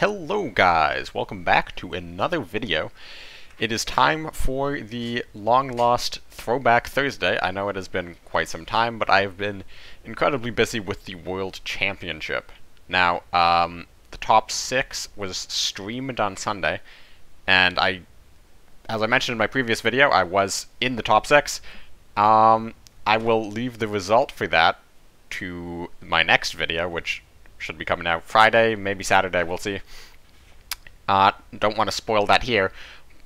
Hello guys, welcome back to another video. It is time for the long-lost Throwback Thursday. I know it has been quite some time, but I have been incredibly busy with the World Championship. Now, um, the top six was streamed on Sunday, and I, as I mentioned in my previous video, I was in the top six. Um, I will leave the result for that to my next video, which should be coming out Friday, maybe Saturday, we'll see. Uh, don't want to spoil that here,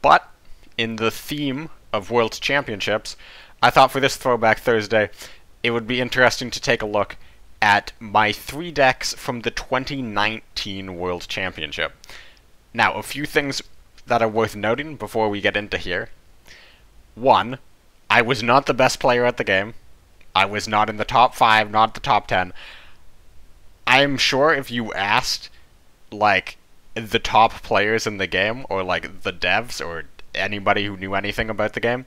but in the theme of World Championships, I thought for this Throwback Thursday, it would be interesting to take a look at my three decks from the 2019 World Championship. Now, a few things that are worth noting before we get into here. One, I was not the best player at the game. I was not in the top 5, not the top 10. I'm sure if you asked, like, the top players in the game, or like the devs, or anybody who knew anything about the game,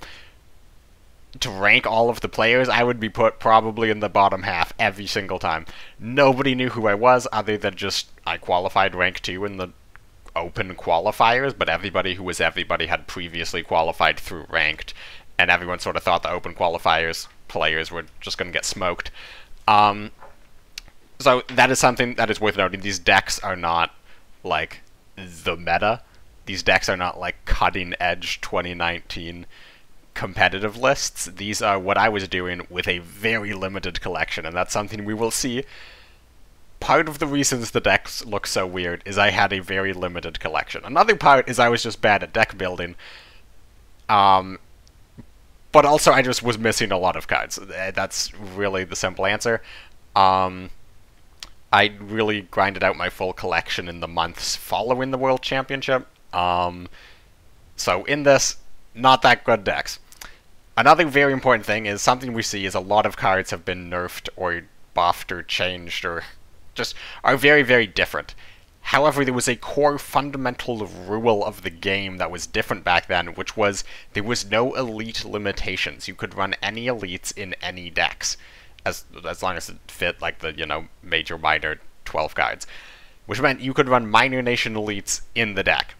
to rank all of the players, I would be put probably in the bottom half every single time. Nobody knew who I was, other than just I qualified rank 2 in the open qualifiers, but everybody who was everybody had previously qualified through ranked, and everyone sort of thought the open qualifiers players were just going to get smoked. Um, so that is something that is worth noting. These decks are not like the meta. These decks are not like cutting edge 2019 competitive lists. These are what I was doing with a very limited collection, and that's something we will see. Part of the reasons the decks look so weird is I had a very limited collection. Another part is I was just bad at deck building. Um, but also I just was missing a lot of cards. That's really the simple answer. Um, I really grinded out my full collection in the months following the World Championship. Um, so in this, not that good decks. Another very important thing is something we see is a lot of cards have been nerfed or buffed or changed or just are very, very different. However, there was a core fundamental rule of the game that was different back then, which was there was no elite limitations. You could run any elites in any decks as as long as it fit like the you know major minor 12 guides, which meant you could run minor nation elites in the deck.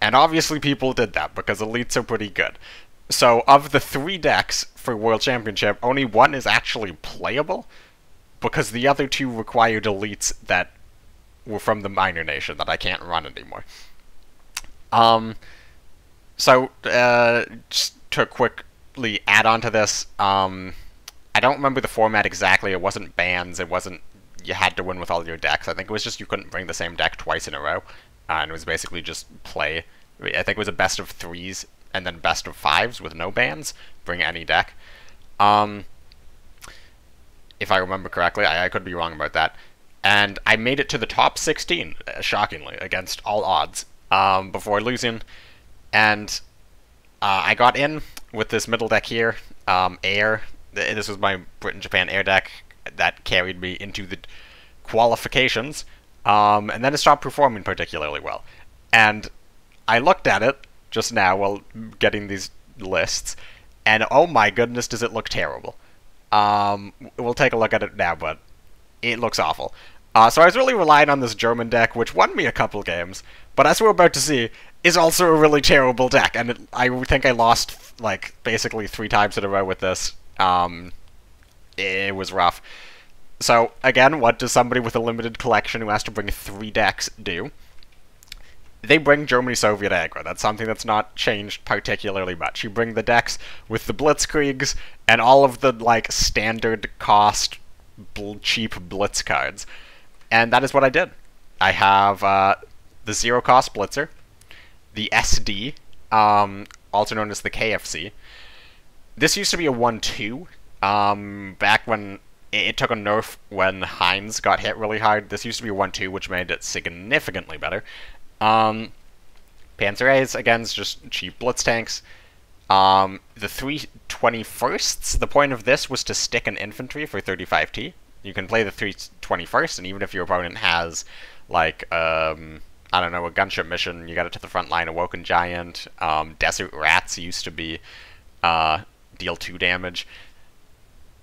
And obviously people did that because elites are pretty good. So of the three decks for World Championship, only one is actually playable because the other two required elites that were from the minor nation that I can't run anymore. Um, so uh, just to quickly add on to this, um, I don't remember the format exactly. It wasn't bans. It wasn't you had to win with all your decks. I think it was just you couldn't bring the same deck twice in a row, uh, and it was basically just play. I think it was a best of threes and then best of fives with no bans. Bring any deck. Um, if I remember correctly, I, I could be wrong about that. And I made it to the top 16, uh, shockingly, against all odds, um, before losing. And uh, I got in with this middle deck here, um, Air, this was my Britain Japan air deck that carried me into the qualifications, um, and then it stopped performing particularly well. And I looked at it just now while getting these lists, and oh my goodness, does it look terrible. Um, we'll take a look at it now, but it looks awful. Uh, so I was really relying on this German deck, which won me a couple games, but as we're about to see, is also a really terrible deck, and it, I think I lost, like, basically three times in a row with this, um, it was rough. So, again, what does somebody with a limited collection who has to bring three decks do? They bring Germany Soviet aggro. That's something that's not changed particularly much. You bring the decks with the Blitzkriegs and all of the, like, standard cost bl cheap Blitz cards. And that is what I did. I have uh, the zero cost Blitzer, the SD, um, also known as the KFC, this used to be a 1-2. Um, back when it, took a nerf when Heinz got hit really hard. This used to be a 1-2, which made it significantly better. Um, Panzer A's, again, is just cheap blitz tanks. Um, the 321sts, the point of this was to stick an infantry for 35T. You can play the 321st, and even if your opponent has, like, um, I don't know, a gunship mission, you got it to the front line, Awoken Giant, um, Desert Rats used to be uh, deal 2 damage.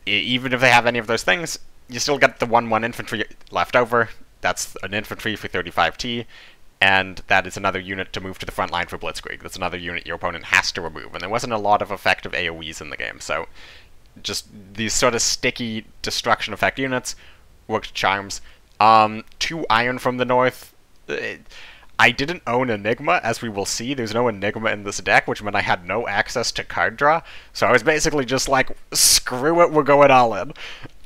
even if they have any of those things, you still get the 1-1 infantry left over. That's an infantry for 35T. and that is another unit to move to the front line for Blitzkrieg. That's another unit your opponent has to remove, and there wasn't a lot of effective AoEs in the game, so just these sort of sticky destruction effect units worked charms. Um, two iron from the north. It, I didn't own Enigma, as we will see. There's no Enigma in this deck, which meant I had no access to card draw. So I was basically just like, screw it, we're going all in.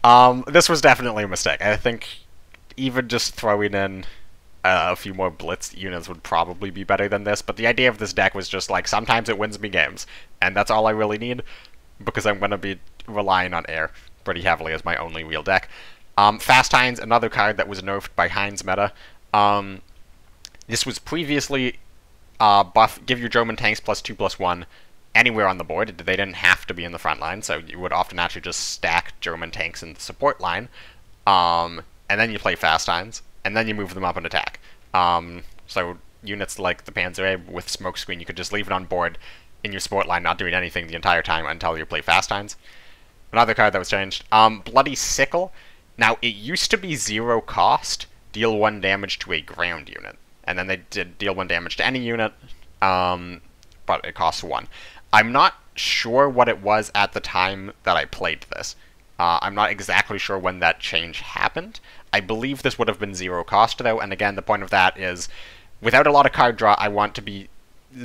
Um, this was definitely a mistake. I think even just throwing in uh, a few more blitz units would probably be better than this, but the idea of this deck was just like, sometimes it wins me games, and that's all I really need, because I'm going to be relying on air pretty heavily as my only real deck. Um, Fast Heinz, another card that was nerfed by Heinz meta. Um, this was previously uh, buff, give your German tanks plus 2 plus 1 anywhere on the board. They didn't have to be in the front line, so you would often actually just stack German tanks in the support line. Um, and then you play Fast Heinz, and then you move them up and attack. Um, so units like the Panzer A with Smokescreen, you could just leave it on board in your support line, not doing anything the entire time until you play Fast Heinz. Another card that was changed. Um, Bloody Sickle. Now, it used to be zero cost, deal one damage to a ground unit and then they did deal one damage to any unit, um, but it costs one. I'm not sure what it was at the time that I played this. Uh, I'm not exactly sure when that change happened. I believe this would have been zero cost, though, and again, the point of that is, without a lot of card draw, I want to be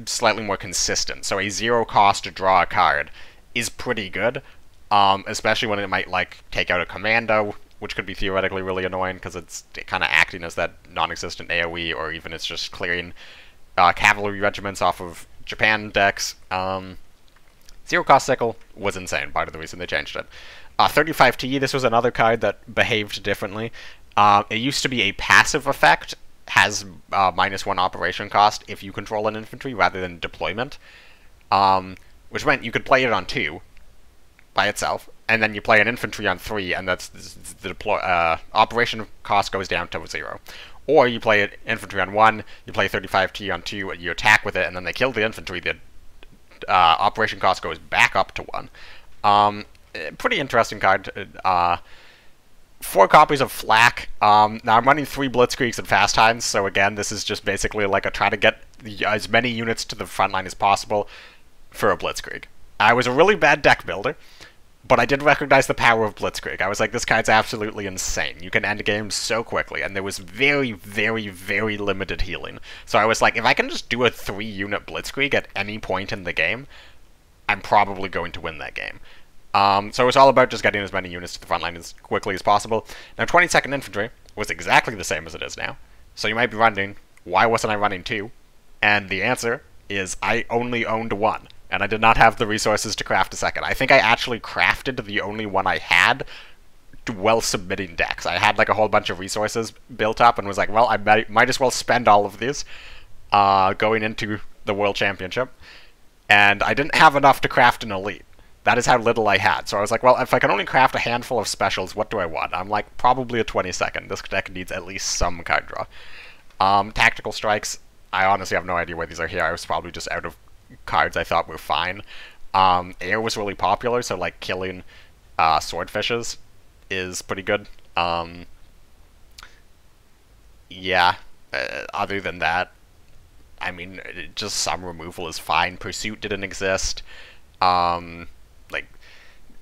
slightly more consistent. So a zero cost to draw a card is pretty good, um, especially when it might, like, take out a commando, which could be theoretically really annoying because it's kind of acting as that non-existent AoE, or even it's just clearing uh, cavalry regiments off of Japan decks. Um, Zero Cost Sickle was insane, part of the reason they changed it. Uh, 35T, this was another card that behaved differently. Uh, it used to be a passive effect, has uh, minus one operation cost if you control an infantry rather than deployment, um, which meant you could play it on two by itself, and then you play an infantry on three, and that's the deploy uh, operation cost goes down to zero. Or you play infantry on one, you play 35T on two, and you attack with it, and then they kill the infantry. The uh, operation cost goes back up to one. Um, pretty interesting card. Uh, four copies of Flak. Um, now I'm running three Blitzkriegs and Fast Heinz, so again, this is just basically like a try to get as many units to the front line as possible for a Blitzkrieg. I was a really bad deck builder but I did recognize the power of Blitzkrieg. I was like, this card's absolutely insane. You can end games so quickly, and there was very, very, very limited healing. So I was like, if I can just do a three-unit Blitzkrieg at any point in the game, I'm probably going to win that game. Um, so it's all about just getting as many units to the front line as quickly as possible. Now, 22nd Infantry was exactly the same as it is now. So you might be wondering, why wasn't I running two? And the answer is I only owned one and I did not have the resources to craft a second. I think I actually crafted the only one I had while submitting decks. I had like a whole bunch of resources built up and was like, well, I might, might as well spend all of these uh, going into the World Championship. And I didn't have enough to craft an Elite. That is how little I had. So I was like, well, if I can only craft a handful of specials, what do I want? I'm like, probably a 22nd. This deck needs at least some draw. Um, tactical strikes, I honestly have no idea why these are here. I was probably just out of cards I thought were fine. Um, air was really popular, so like killing uh, swordfishes is pretty good. Um, yeah, uh, other than that, I mean, just some removal is fine. Pursuit didn't exist. Um, like,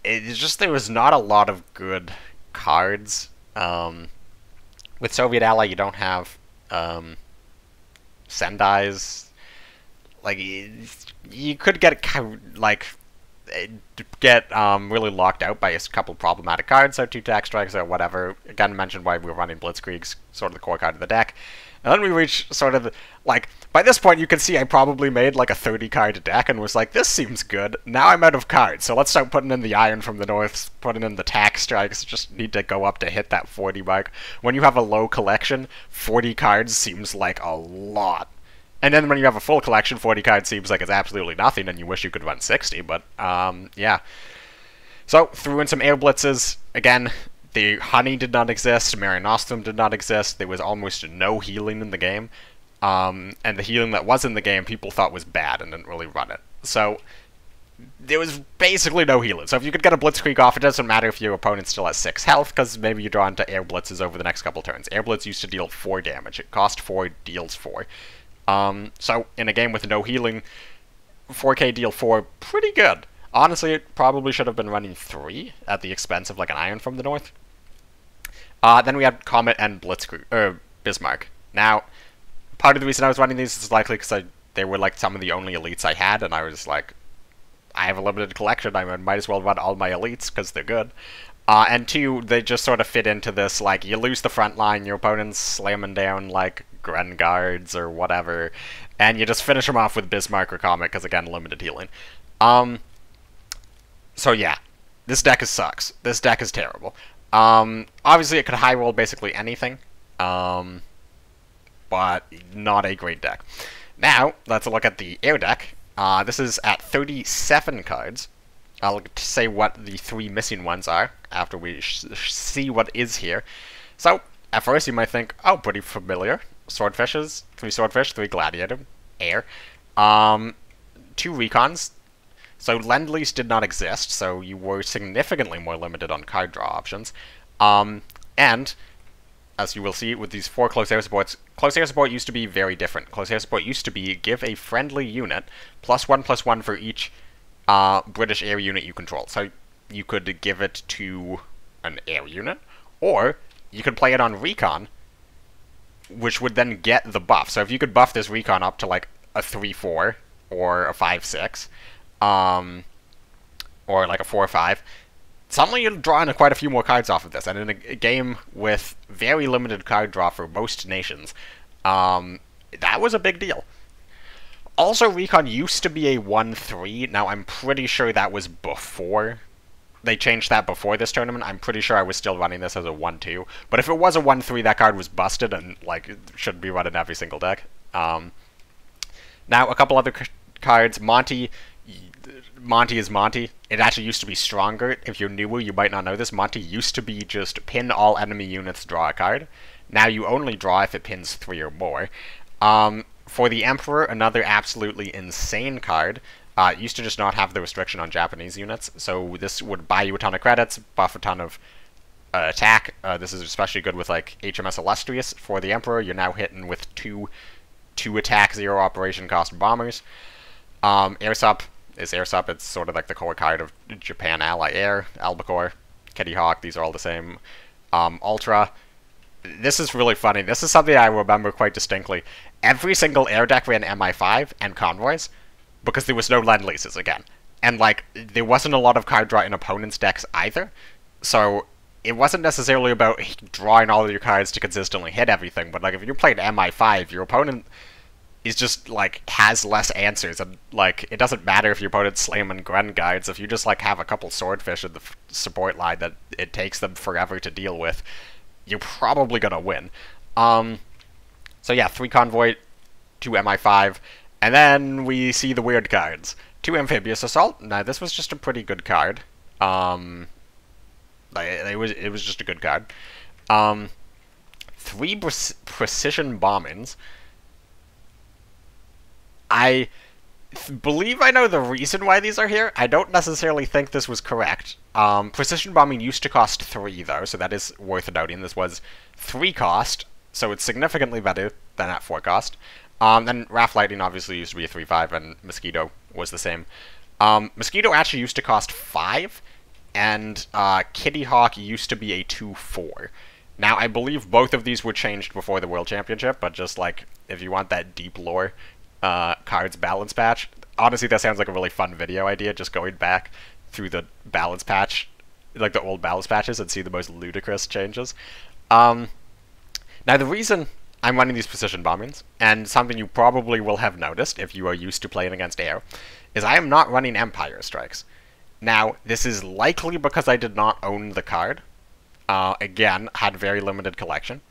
it's just there was not a lot of good cards. Um, with Soviet Ally, you don't have um, Sendai's like you could get like get um, really locked out by a couple problematic cards, so two tac strikes or whatever. Again, mentioned why we were running Blitzkriegs, sort of the core card of the deck. And then we reach sort of, like, by this point you can see I probably made like a 30 card deck and was like, this seems good. Now I'm out of cards, so let's start putting in the Iron from the North, putting in the tac strikes, just need to go up to hit that 40 mark. When you have a low collection, 40 cards seems like a lot. And then when you have a full collection, 40 cards seems like it's absolutely nothing, and you wish you could run 60, but, um, yeah. So, threw in some air blitzes. Again, the honey did not exist, Mare Nostrum did not exist, there was almost no healing in the game. Um, and the healing that was in the game, people thought was bad and didn't really run it. So, there was basically no healing. So if you could get a Blitzkrieg off, it doesn't matter if your opponent still has 6 health, because maybe you draw into Air Blitzes over the next couple turns. Air Blitz used to deal 4 damage. It cost 4, deals 4. Um, so in a game with no healing, 4k deal 4, pretty good. Honestly, it probably should have been running 3 at the expense of like an Iron from the North. Uh, then we had Comet and Blitzkrieg, er, Bismarck. Now, part of the reason I was running these is likely because they were like some of the only elites I had, and I was like, I have a limited collection, I might as well run all my elites because they're good. Uh, and two, they just sort of fit into this, like, you lose the front line, your opponent's slamming down, like, Gren guards or whatever, and you just finish them off with Bismarck or Comet, because, again, limited healing. Um, so yeah, this deck is sucks. This deck is terrible. Um, obviously, it could high roll basically anything, um, but not a great deck. Now, let's look at the air deck. Uh, this is at 37 cards. I'll say what the three missing ones are after we see what is here. So, at first you might think, oh, pretty familiar. Swordfishes, three Swordfish, three Gladiator, Air. Um, two Recons. So Lend-Lease did not exist, so you were significantly more limited on card draw options. Um, and, as you will see with these four close air supports, close air support used to be very different. Close air support used to be give a friendly unit plus one plus one for each uh, British air unit you control. So you could give it to an air unit, or you could play it on recon, which would then get the buff. So if you could buff this recon up to like a 3-4 or a 5-6, um, or like a 4-5, suddenly you're drawing quite a few more cards off of this. And in a, game with very limited card draw for most nations, um, that was a big deal. Also, Recon used to be a 1-3. Now, I'm pretty sure that was before they changed that before this tournament. I'm pretty sure I was still running this as a 1-2. But if it was a 1-3, that card was busted and, like, should be run in every single deck. Um, now, a couple other cards. Monty. Monty is Monty. It actually used to be stronger. If you're newer, you might not know this. Monty used to be just pin all enemy units, draw a card. Now you only draw if it pins three or more. Um, for the Emperor, another absolutely insane card. Uh, used to just not have the restriction on Japanese units, so this would buy you a ton of credits, buff a ton of uh, attack. Uh, this is especially good with like HMS Illustrious. For the Emperor, you're now hitting with two, two attack, zero operation cost bombers. Um, Airsup is Airsup. It's sort of like the core card of Japan Ally Air, Albacore, Kitty Hawk. These are all the same. Um, Ultra. This is really funny. This is something I remember quite distinctly. Every single air deck ran MI5 and convoys because there was no lend leases again. And like there wasn't a lot of card draw in opponents' decks either. So it wasn't necessarily about drawing all of your cards to consistently hit everything, but like if you're playing MI5, your opponent is just like has less answers and like it doesn't matter if your opponent's slamming Gren guards if you just like have a couple swordfish in the support line that it takes them forever to deal with you're probably gonna win um so yeah three convoy two mi5 and then we see the weird cards. Two Amphibious Assault. Now, this was just a pretty good card. Um, it was it was just a good card. Um, three pre precision bombings. I believe I know the reason why these are here. I don't necessarily think this was correct. Um, precision bombing used to cost three, though, so that is worth noting. This was three cost, so it's significantly better than at four cost. Um, then Wrath Lightning obviously used to be a 3-5, and Mosquito was the same. Um, Mosquito actually used to cost 5, and uh, Kitty Hawk used to be a 2-4. Now, I believe both of these were changed before the World Championship, but just like, if you want that deep lore uh, cards balance patch, honestly, that sounds like a really fun video idea, just going back through the balance patch, like the old balance patches, and see the most ludicrous changes. Um, now, the reason I'm running these precision bombings, and something you probably will have noticed if you are used to playing against air, is I am not running Empire Strikes. Now, this is likely because I did not own the card. Uh, again, had very limited collection.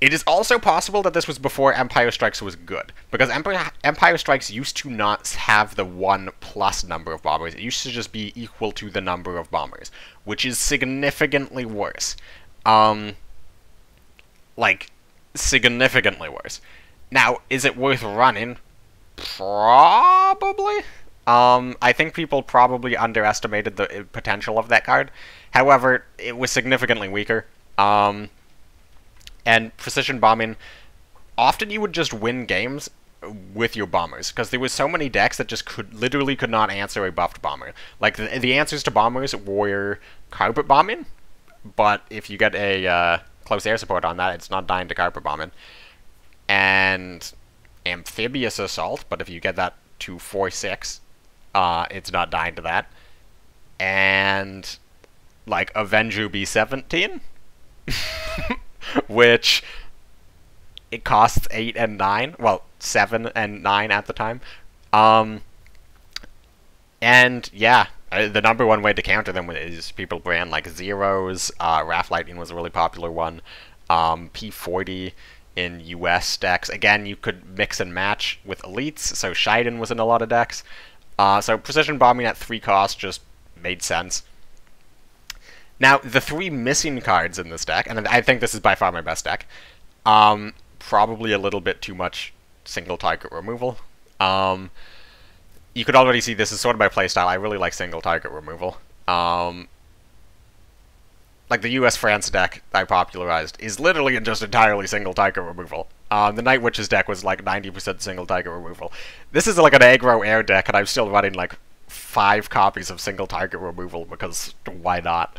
It is also possible that this was before Empire Strikes was good, because Empire, Empire Strikes used to not have the 1 plus number of bombers. It used to just be equal to the number of bombers, which is significantly worse. Um, like, significantly worse. Now, is it worth running? Probably. Um, I think people probably underestimated the uh, potential of that card. However, it was significantly weaker. Um, and precision bombing, often you would just win games with your bombers because there was so many decks that just could literally could not answer a buffed bomber. Like the, the answers to bombers were carpet bombing, but if you get a uh, close air support on that, it's not dying to carpet bombing. And amphibious assault, but if you get that to four six, uh, it's not dying to that. And like Avenger B seventeen, which it costs eight and nine. Well, seven and nine at the time. Um, and yeah, the number one way to counter them is people ran like zeros. Uh, Wrath Lightning was a really popular one. Um, P40 in US decks. Again, you could mix and match with elites, so Shiden was in a lot of decks. Uh, so precision bombing at three cost just made sense. Now, the three missing cards in this deck, and I think this is by far my best deck, um, probably a little bit too much single target removal. Um, you could already see this is sort of my playstyle. I really like single target removal. Um, like the US France deck I popularized is literally just entirely single target removal. Um, the Night Witches deck was like 90% single target removal. This is like an aggro air deck, and I'm still running like five copies of single target removal because why not?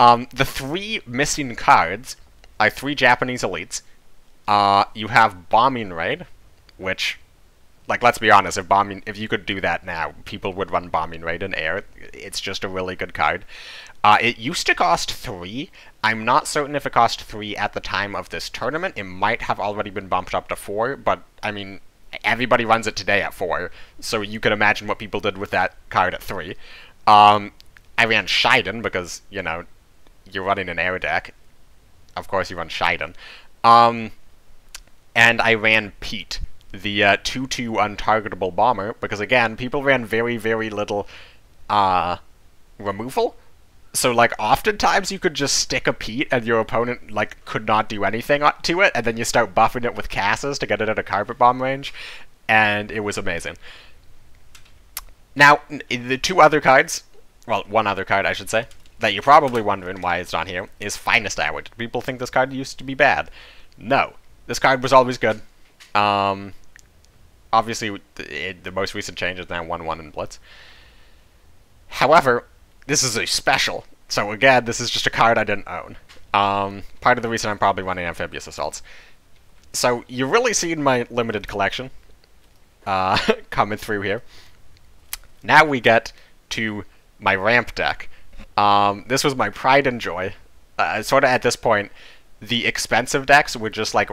Um, the three missing cards are three Japanese elites. Uh, you have Bombing Raid, which, like, let's be honest, if bombing, if you could do that now, people would run Bombing Raid in air. It's just a really good card. Uh, it used to cost three. I'm not certain if it cost three at the time of this tournament. It might have already been bumped up to four, but I mean, everybody runs it today at four, so you can imagine what people did with that card at three. Um, I ran Shiden because you know you're running an air deck. Of course, you run Shiden. Um, and I ran Pete, the 2-2 uh, untargetable bomber, because again, people ran very, very little uh, removal. So, like, oftentimes you could just stick a Pete and your opponent, like, could not do anything to it, and then you start buffing it with Casses to get it at a carpet bomb range, and it was amazing. Now, the two other cards, well, one other card, I should say, that you're probably wondering why it's not here, is Finest Hour. Did people think this card used to be bad? No. This card was always good. Um, obviously, the most recent change is now 1-1 in Blitz. However, this is a special. So again, this is just a card I didn't own. Um, part of the reason I'm probably running Amphibious Assaults. So you're really seeing my limited collection uh, coming through here. Now we get to my ramp deck. Um, this was my pride and joy. Uh, sort of at this point, the expensive decks were just like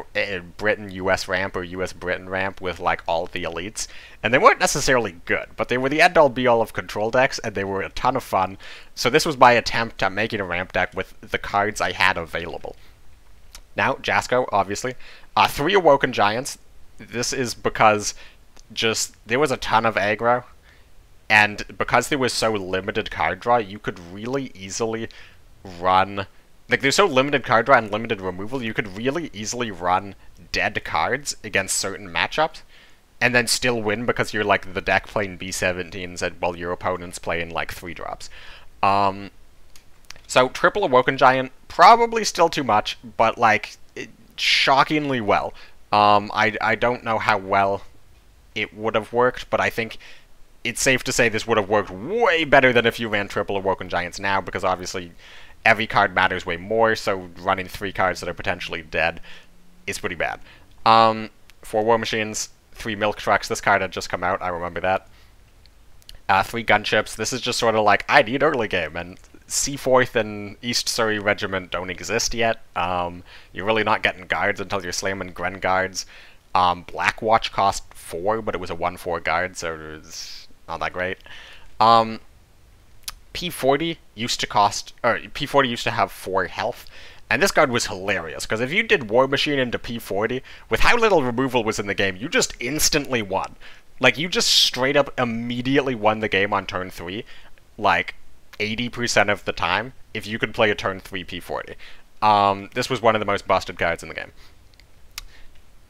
Britain US ramp or US Britain ramp with like all the elites. And they weren't necessarily good, but they were the end all be all of control decks and they were a ton of fun. So this was my attempt at making a ramp deck with the cards I had available. Now, Jasko, obviously. Uh, three Awoken Giants. This is because just there was a ton of aggro. And because there was so limited card draw, you could really easily run like, there's so limited card draw and limited removal, you could really easily run dead cards against certain matchups, and then still win because you're, like, the deck playing B-17s and, while your opponent's playing, like, 3-drops. Um, so, triple Awoken Giant, probably still too much, but, like, it, shockingly well. Um, I, I don't know how well it would have worked, but I think it's safe to say this would have worked way better than if you ran triple Awoken Giants now, because obviously every card matters way more, so running three cards that are potentially dead is pretty bad. Um, for War Machines, three Milk Trucks. This card had just come out, I remember that. Uh, three Gunships. This is just sort of like, I need early game, and Seaforth and East Surrey Regiment don't exist yet. Um, you're really not getting guards until you're slamming Gren guards. Um, Blackwatch cost 4, but it was a 1-4 guard, so it was not that great. Um, P40 used to cost, or P40 used to have 4 health, and this card was hilarious, because if you did War Machine into P40, with how little removal was in the game, you just instantly won. Like, you just straight up immediately won the game on turn 3, like, 80% of the time, if you could play a turn 3 P40. Um, this was one of the most busted cards in the game.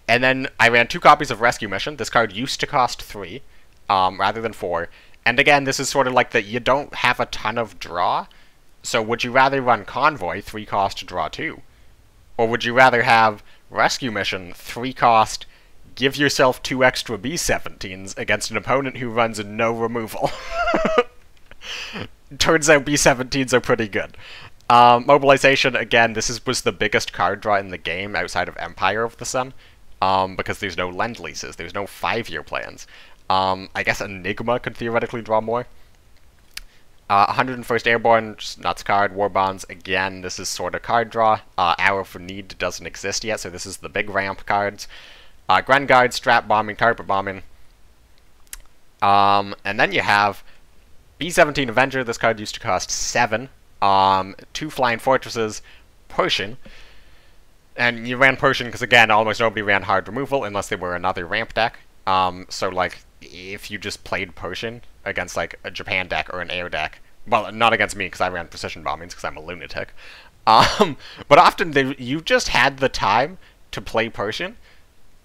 And then I ran two copies of Rescue Mission. This card used to cost 3, um, rather than 4, And again, this is sort of like that you don't have a ton of draw, so would you rather run Convoy, 3 cost to draw 2? Or would you rather have Rescue Mission, 3 cost, give yourself 2 extra B-17s against an opponent who runs no removal? Turns out B-17s are pretty good. Um, mobilization, again, this is, was the biggest card draw in the game outside of Empire of the Sun, um, because there's no lend leases, there's no five-year plans. Um, I guess Enigma could theoretically draw more. Uh, 101st Airborne, nuts card. War Bonds, again, this is sort of card draw. Uh, Hour for Need doesn't exist yet, so this is the big ramp cards. Uh, Guard, Strat Bombing, Carpet Bombing. Um, and then you have B-17 Avenger, this card used to cost 7. Um, two Flying Fortresses, Patton. And you ran Patton because, again, almost nobody ran hard removal unless they were another ramp deck. Um, so, like, if you just played Patton, against like a Japan deck or an air deck. Well, not against me because I ran precision bombings because I'm a lunatic. Um, but often they, you just had the time to play Patton,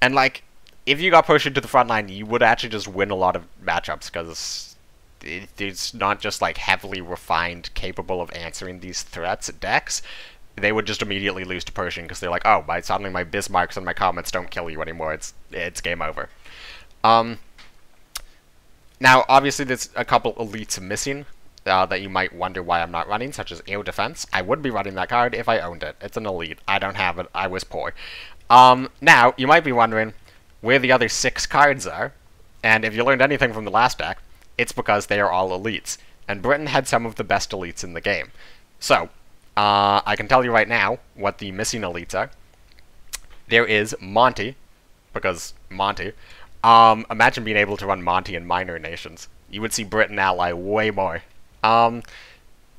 and like if you got Patton to the front line, you would actually just win a lot of matchups because it, it's not just like heavily refined, capable of answering these threats decks. They would just immediately lose to Patton because they're like, oh, my suddenly my Bismarcks and my Comets don't kill you anymore. It's it's game over. Um, now, obviously, there's a couple elites missing uh, that you might wonder why I'm not running, such as Air Defense. I would be running that card if I owned it. It's an elite. I don't have it. I was poor. Um, now, you might be wondering where the other six cards are, and if you learned anything from the last deck, it's because they are all elites. And Britain had some of the best elites in the game. So, uh, I can tell you right now what the missing elites are. There is Monty, because Monty, um, imagine being able to run Monty in minor nations. You would see Britain ally way more. Um,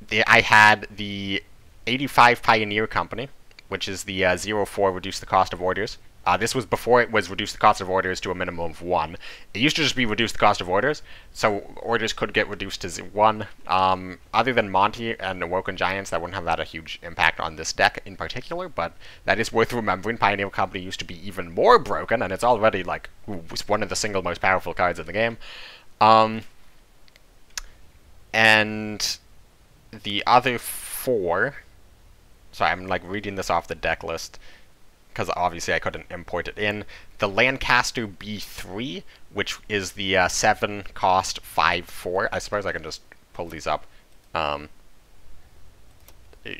the, I had the 85 Pioneer Company, which is the uh, 04 reduce the cost of orders. Uh, this was before it was reduced the cost of orders to a minimum of one. It used to just be reduced the cost of orders, so orders could get reduced to one. Um, other than Monty and Awoken Giants, that wouldn't have had a huge impact on this deck in particular, but that is worth remembering. Pioneer Company used to be even more broken, and it's already like one of the single most powerful cards in the game. Um, and the other four. Sorry, I'm like reading this off the deck list because obviously I couldn't import it in. The Lancaster B3, which is the uh, 7 cost 5 4. I suppose I can just pull these up, um,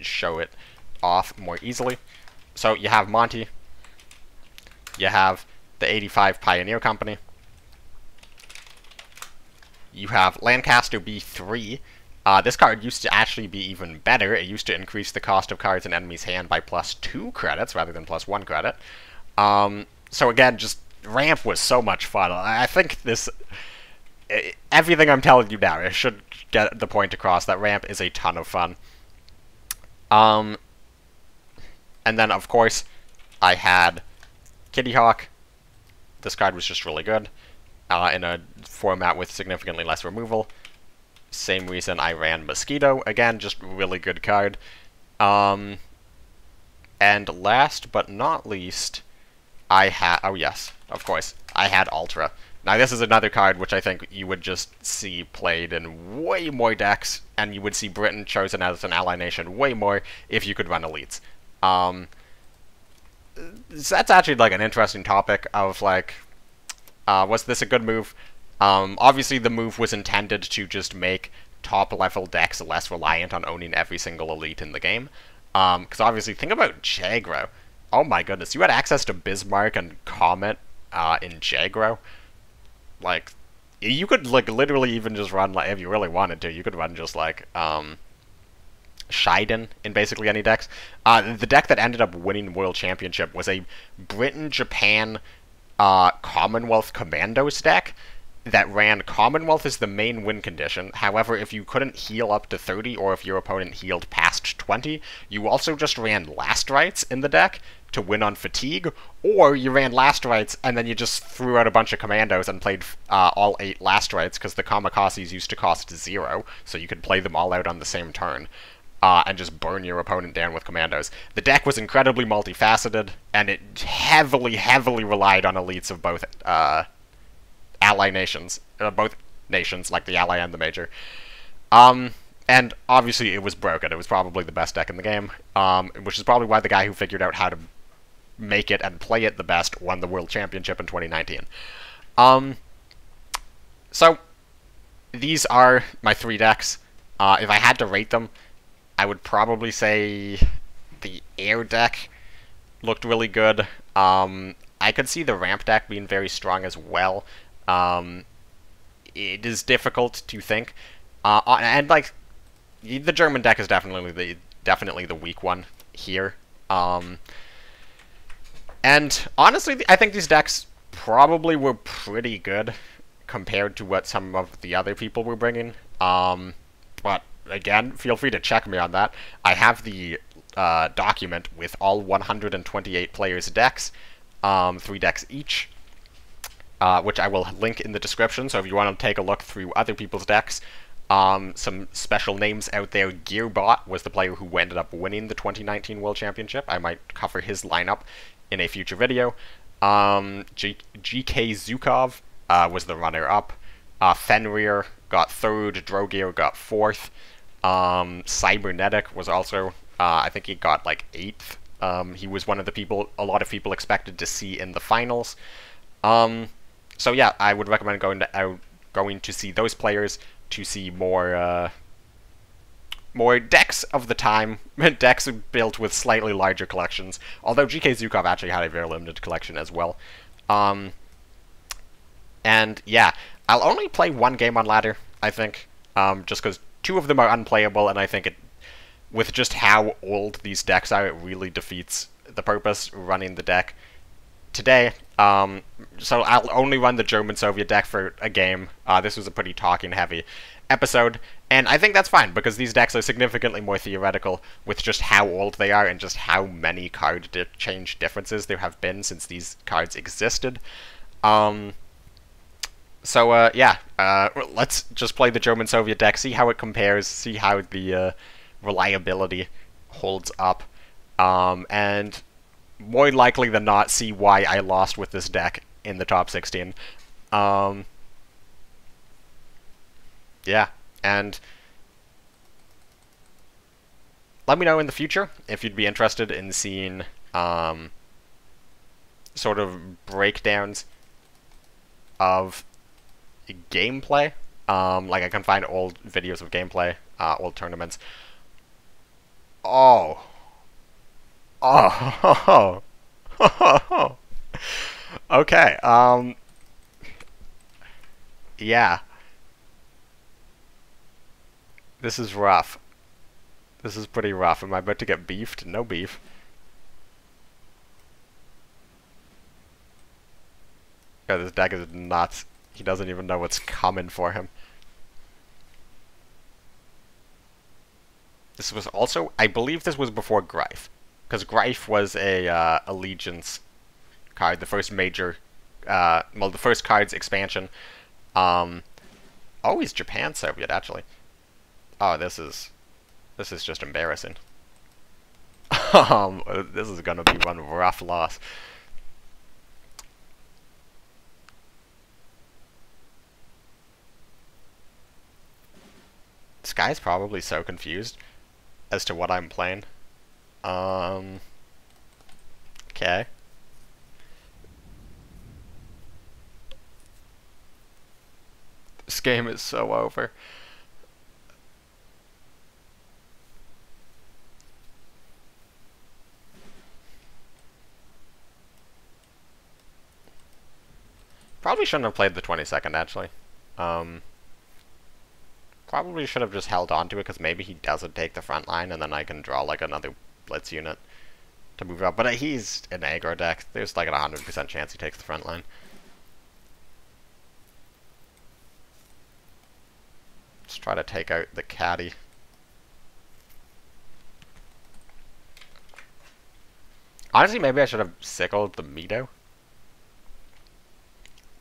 show it off more easily. So you have Monty, you have the 85 Pioneer Company, you have Lancaster B3, uh, this card used to actually be even better. It used to increase the cost of cards in enemy's hand by plus two credits rather than plus one credit. Um, so again, just ramp was so much fun. I think this, everything I'm telling you now, I should get the point across that ramp is a ton of fun. Um, and then of course, I had Kitty Hawk. This card was just really good uh, in a format with significantly less removal. Same reason I ran Mosquito. Again, just really good card. Um, and last but not least, I had... Oh, yes, of course. I had Ultra. Now, this is another card which I think you would just see played in way more decks, and you would see Britain chosen as an ally nation way more if you could run elites. Um, that's actually, like, an interesting topic of, like, uh, was this a good move? Um, obviously, the move was intended to just make top-level decks less reliant on owning every single elite in the game. Because um, obviously, think about Jagro. Oh my goodness, you had access to Bismarck and Comet uh, in Jagro. Like, you could like literally even just run like if you really wanted to, you could run just like um, Shiden in basically any decks. Uh, the deck that ended up winning World Championship was a Britain Japan uh, Commonwealth Commandos deck that ran Commonwealth as the main win condition. However, if you couldn't heal up to 30 or if your opponent healed past 20, you also just ran Last Rites in the deck to win on Fatigue, or you ran Last Rites and then you just threw out a bunch of commandos and played uh, all 8 Last Rites because the Kamikazes used to cost 0, so you could play them all out on the same turn. Uh, and just burn your opponent down with commandos. The deck was incredibly multifaceted, and it heavily, heavily relied on elites of both uh, ally nations, uh, both nations, like the ally and the major. Um, and obviously it was broken. It was probably the best deck in the game, um, which is probably why the guy who figured out how to make it and play it the best won the World Championship in 2019. Um, so, these are my three decks. Uh, if I had to rate them, I would probably say the air deck looked really good. Um, I could see the ramp deck being very strong as well. Um, it is difficult to think. Uh, and like the German deck is definitely the definitely the weak one here. Um, and honestly, I think these decks probably were pretty good compared to what some of the other people were bringing. Um, but again, feel free to check me on that. I have the uh, document with all 128 players' decks, um, three decks each, uh, which I will link in the description. So if you want to take a look through other people's decks, um, some special names out there. Gearbot was the player who ended up winning the 2019 World Championship. I might cover his lineup in a future video. Um, G GK Zukov uh, was the runner-up. Uh, Fenrir got third. Drogear got fourth. Um, Cybernetic was also, uh, I think he got like eighth. Um, he was one of the people a lot of people expected to see in the finals. Um, so yeah, I would recommend going to going to see those players to see more uh, more decks of the time, decks built with slightly larger collections. Although GK Zukov actually had a very limited collection as well. Um, and yeah, I'll only play one game on ladder, I think, um, just because two of them are unplayable, and I think it, with just how old these decks are, it really defeats the purpose running the deck today. Um, so I'll only run the German-Soviet deck for a game. Uh, this was a pretty talking-heavy episode, and I think that's fine, because these decks are significantly more theoretical with just how old they are and just how many card di change differences there have been since these cards existed. Um, so, uh, yeah, uh, let's just play the German-Soviet deck, see how it compares, see how the uh, reliability holds up, um, and more likely than not see why I lost with this deck in the top 16. Um, yeah, and let me know in the future if you'd be interested in seeing um, sort of breakdowns of gameplay. Um, like I can find old videos of gameplay, uh, old tournaments. Oh, Oh, okay. Um, yeah. This is rough. This is pretty rough. Am I about to get beefed? No beef. Yeah, this deck is nuts. He doesn't even know what's coming for him. This was also, I believe this was before Greif because Greif was a uh, Allegiance card, the first major, uh, well, the first card's expansion. Um, oh, he's Japan Soviet actually. Oh, this is, this is just embarrassing. um, this is gonna be one rough loss. Guy's probably so confused as to what I'm playing. Um. Okay. This game is so over. Probably shouldn't have played the 22nd, actually. Um, probably should have just held on to it, because maybe he doesn't take the front line, and then I can draw, like, another Blitz unit to move up. But he's an aggro deck. There's like a 100% chance he takes the front line. Let's try to take out the caddy. Honestly, maybe I should have sickled the Mito.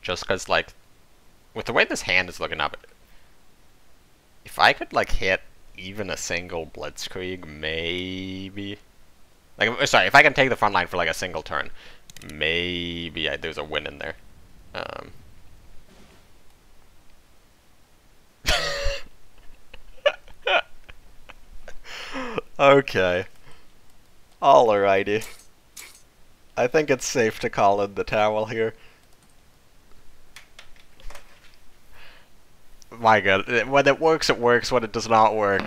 Just because, like, with the way this hand is looking up, if I could, like, hit even a single Blitzkrieg, maybe. Like, uh, sorry, if I can take the front line for like a single turn, maybe I, there's a win in there. Um. okay. Alrighty. I think it's safe to call in the towel here. My god, when it works, it works. When it does not work,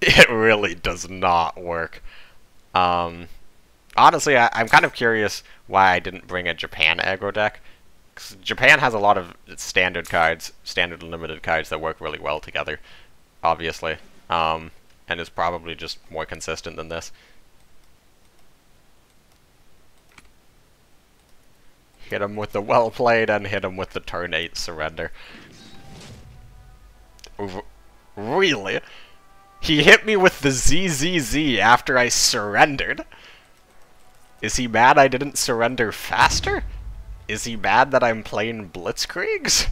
it really does not work. Um, honestly, I, am kind of curious why I didn't bring a Japan aggro deck. Japan has a lot of standard cards, standard and limited cards that work really well together, obviously. Um, and is probably just more consistent than this. Hit him with the well played and hit him with the turn 8 surrender. Really? He hit me with the ZZZ after I surrendered? Is he mad I didn't surrender faster? Is he mad that I'm playing Blitzkriegs?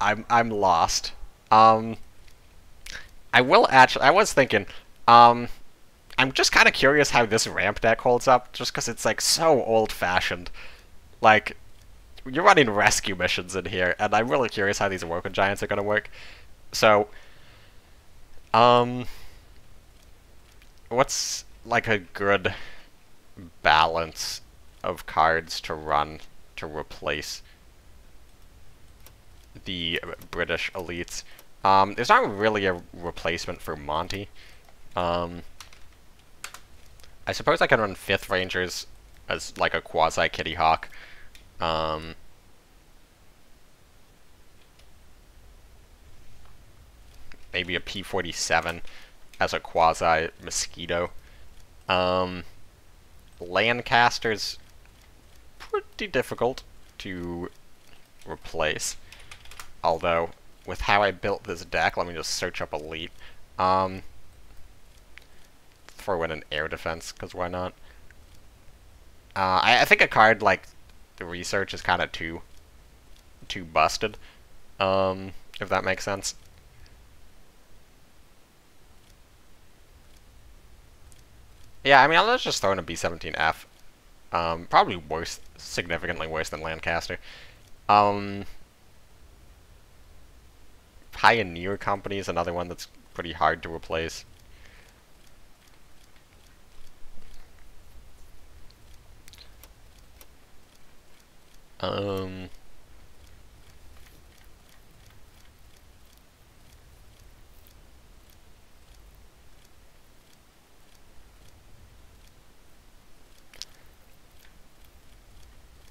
I'm I'm lost. Um I will actually I was thinking um I'm just kind of curious how this ramp deck holds up just cuz it's like so old-fashioned. Like you're running rescue missions in here and I'm really curious how these Awoken Giants are going to work. So um what's like a good balance of cards to run to replace the British elites. Um, there's not really a replacement for Monty. Um, I suppose I can run 5th Rangers as like a quasi-Kitty Hawk. Um, maybe a P-47 as a quasi-Mosquito. Um, Lancaster's pretty difficult to replace. Although, with how I built this deck, let me just search up Elite. Um, throw in an air defense, because why not? Uh, I, I, think a card like the research is kind of too too busted, um, if that makes sense. Yeah, I mean, let's just throw in a B-17F. Um, probably worse, significantly worse than Lancaster. Um, Pioneer Company is another one that's pretty hard to replace. Um...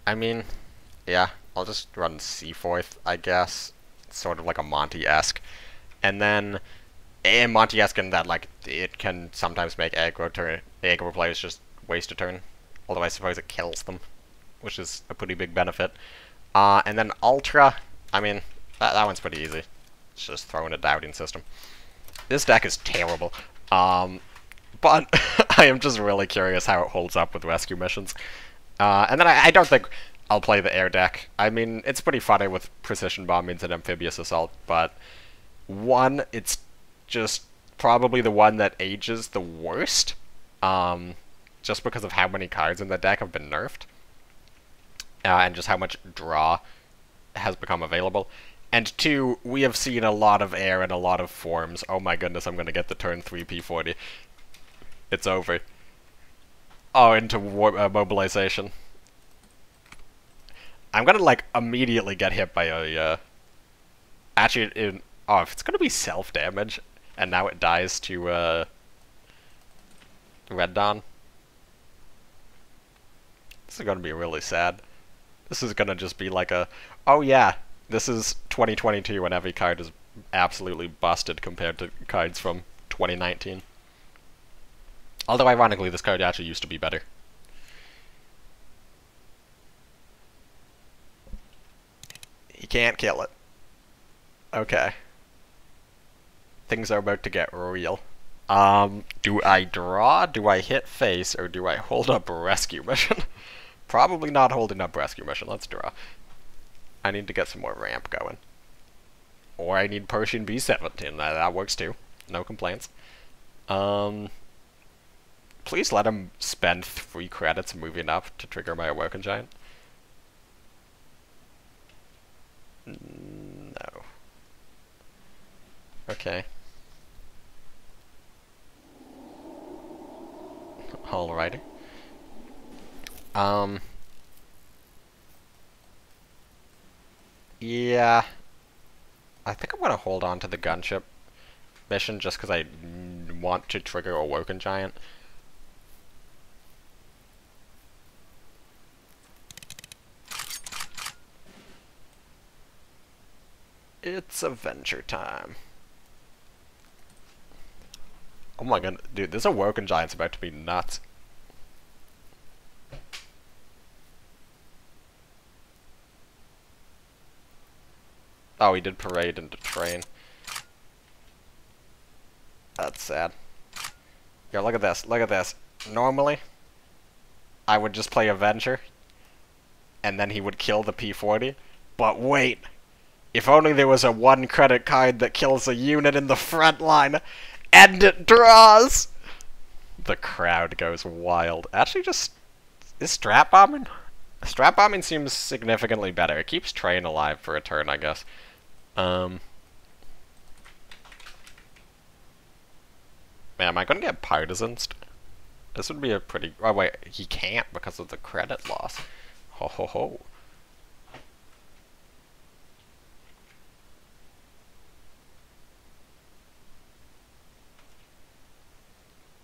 I mean, yeah, I'll just run Seaforth, I guess. sort of like a Monty-esque. And then, and Monty-esque in that, like, it can sometimes make aggro turn, aggro players just waste a turn. Although I suppose it kills them, which is a pretty big benefit. Uh, and then Ultra, I mean, that, that one's pretty easy. It's just throwing a Dowding System. This deck is terrible. Um, but I am just really curious how it holds up with rescue missions. Uh, and then I, I, don't think I'll play the air deck. I mean, it's pretty funny with precision bombings and amphibious assault, but one, it's just probably the one that ages the worst, um, just because of how many cards in the deck have been nerfed, uh, and just how much draw has become available. And two, we have seen a lot of air and a lot of forms. Oh my goodness, I'm going to get the turn 3 P40. It's over. Oh, into war uh, mobilization. I'm gonna, like, immediately get hit by a, uh... Actually, in, oh, it's gonna be self-damage, and now it dies to, uh... Red Dawn. This is gonna be really sad. This is gonna just be like a, oh yeah, this is 2022 and every card is absolutely busted compared to cards from 2019. Although, ironically, this card actually used to be better. He can't kill it. Okay. Things are about to get real. Um, do I draw, do I hit face, or do I hold up a rescue mission? Probably not holding up rescue mission, let's draw. I need to get some more ramp going. Or I need Pershing B-17, that, that works too. No complaints. Um, Please let him spend three credits moving up to trigger my Awoken Giant. No. Okay. Alrighty. Um. Yeah. I think I'm gonna hold on to the gunship mission just because I want to trigger Awoken Giant. It's adventure time. Oh my god, dude, this Awoken Giant's about to be nuts. Oh, he did parade into train. That's sad. Yo, look at this, look at this. Normally, I would just play Avenger, and then he would kill the P40. But wait! If only there was a one credit card that kills a unit in the front line, and it draws! The crowd goes wild. Actually, just... Is strat bombing? Strat bombing seems significantly better. It keeps train alive for a turn, I guess. Um... Man, am I gonna get partisans? This would be a pretty... Oh, wait, he can't because of the credit loss. Ho ho ho.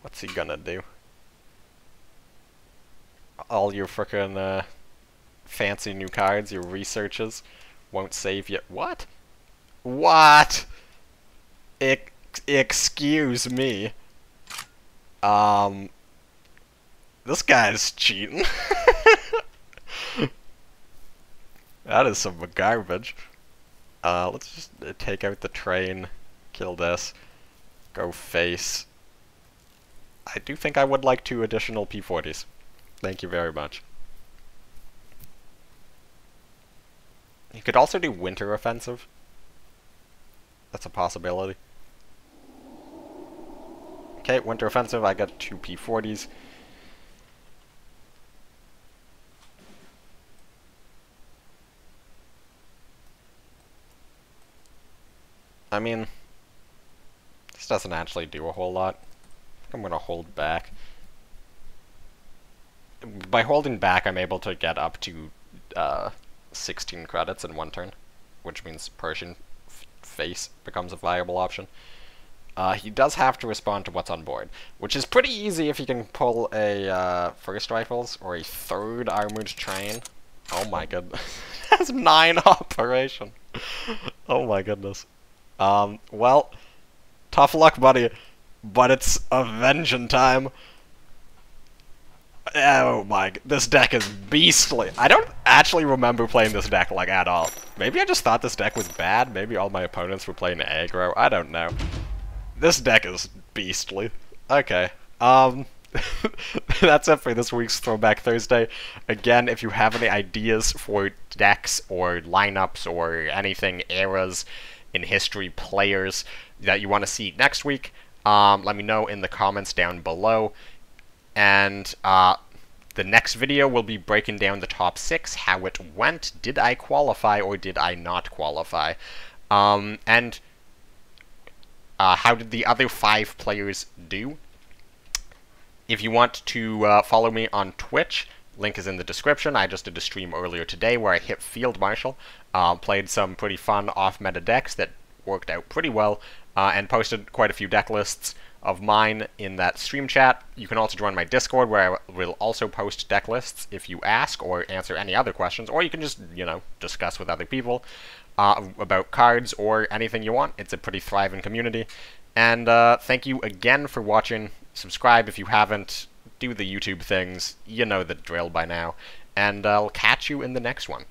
What's he gonna do? All your frickin' uh, fancy new cards, your researches, won't save you. What? What? Ex excuse me. Um, this guy's cheating. that is some garbage. Uh, let's just uh, take out the train, kill this, go face. I do think I would like two additional P40s. Thank you very much. You could also do Winter Offensive. That's a possibility. Okay, Winter Offensive, I got two P40s. I mean, this doesn't actually do a whole lot. I'm gonna hold back. By holding back, I'm able to get up to uh, 16 credits in one turn, which means Pershing face becomes a viable option. Uh, he does have to respond to what's on board, which is pretty easy if you can pull a uh, first rifles or a third armored train. Oh my goodness. That's nine operation. oh my goodness. Um, well, tough luck, buddy. But it's Avenging time. Oh my, this deck is beastly. I don't actually remember playing this deck, like, at all. Maybe I just thought this deck was bad. Maybe all my opponents were playing aggro. I don't know. This deck is beastly. Okay. Um, that's it for this week's Throwback Thursday. Again, if you have any ideas for decks or lineups or anything, eras in history, players that you want to see next week, um, let me know in the comments down below. And uh, the next video will be breaking down the top six, how it went, did I qualify or did I not qualify. Um, and uh, how did the other five players do? If you want to uh, follow me on Twitch, link is in the description. I just did a stream earlier today where I hit Field Marshal, uh, played some pretty fun off-meta decks that worked out pretty well, uh, and posted quite a few deck lists of mine in that stream chat. You can also join my Discord where I will also post deck lists if you ask or answer any other questions, or you can just, you know, discuss with other people uh, about cards or anything you want. It's a pretty thriving community. And uh, thank you again for watching. Subscribe if you haven't. Do the YouTube things. You know the drill by now. And I'll catch you in the next one.